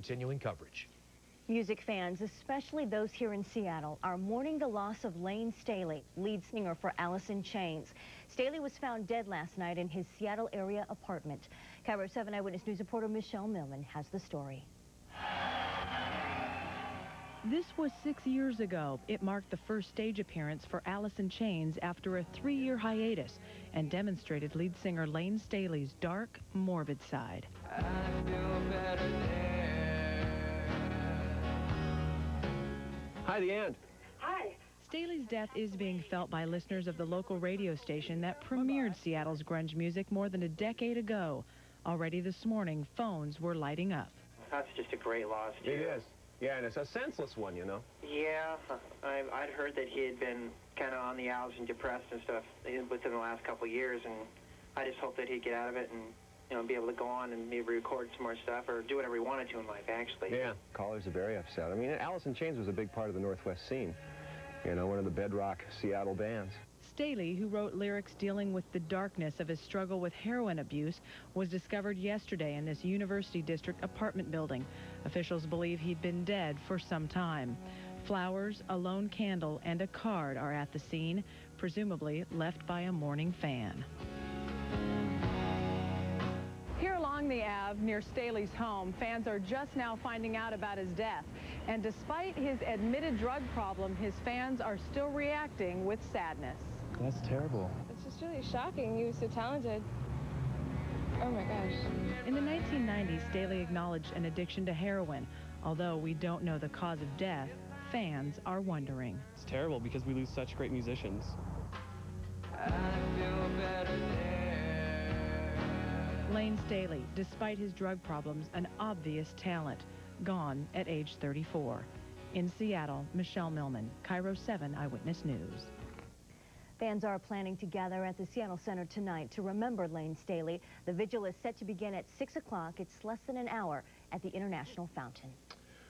Continuing coverage. Music fans, especially those here in Seattle, are mourning the loss of Layne Staley, lead singer for Alice in Chains. Staley was found dead last night in his Seattle area apartment. KIRO 7 Eyewitness News reporter Michelle Millman has the story. This was six years ago. It marked the first stage appearance for Alice in Chains after a three-year hiatus and demonstrated lead singer Layne Staley's dark, morbid side. Hi, the end. Hi. Staley's death is being felt by listeners of the local radio station that premiered Seattle's grunge music more than a decade ago. Already this morning, phones were lighting up. That's just a great loss. Too. It is. Yeah, and it's a senseless one, you know. Yeah, I, I'd heard that he had been kind of on the outs and depressed and stuff eh, within the last couple of years, and I just hope that he'd get out of it and you know, be able to go on and maybe record some more stuff or do whatever he wanted to in life, actually. Yeah, callers are very upset. I mean, Alice in Chains was a big part of the Northwest scene. You know, one of the bedrock Seattle bands. Staley, who wrote lyrics dealing with the darkness of his struggle with heroin abuse, was discovered yesterday in this University District apartment building. Officials believe he'd been dead for some time. Flowers, a lone candle, and a card are at the scene, presumably left by a mourning fan. Along the Ave near Staley's home, fans are just now finding out about his death. And despite his admitted drug problem, his fans are still reacting with sadness. That's terrible. It's just really shocking. He was so talented. Oh my gosh. In the 1990s, Staley acknowledged an addiction to heroin. Although we don't know the cause of death, fans are wondering. It's terrible because we lose such great musicians. Layne Staley, despite his drug problems, an obvious talent, gone at age 34. In Seattle, Michelle Millman, KIRO 7 Eyewitness News. Fans are planning to gather at the Seattle Center tonight to remember Layne Staley. The vigil is set to begin at 6 o'clock. It's less than an hour at the International Fountain.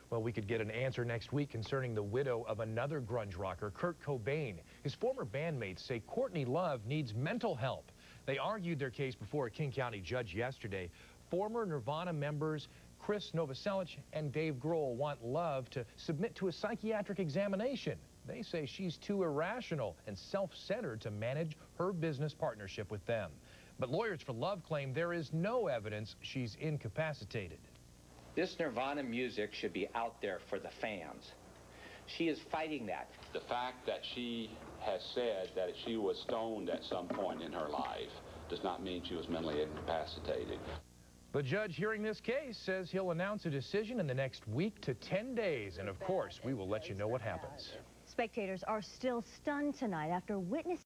Well, we could get an answer next week concerning the widow of another grunge rocker, Kurt Cobain. His former bandmates say Courtney Love needs mental help. They argued their case before a King County judge yesterday. Former Nirvana members Chris Novoselic and Dave Grohl want Love to submit to a psychiatric examination. They say she's too irrational and self-centered to manage her business partnership with them. But lawyers for Love claim there is no evidence she's incapacitated. This Nirvana music should be out there for the fans. She is fighting that. The fact that she has said that she was stoned at some point in her life does not mean she was mentally incapacitated. The judge hearing this case says he'll announce a decision in the next week to 10 days, and of course, we will let you know what happens. Spectators are still stunned tonight after witnessing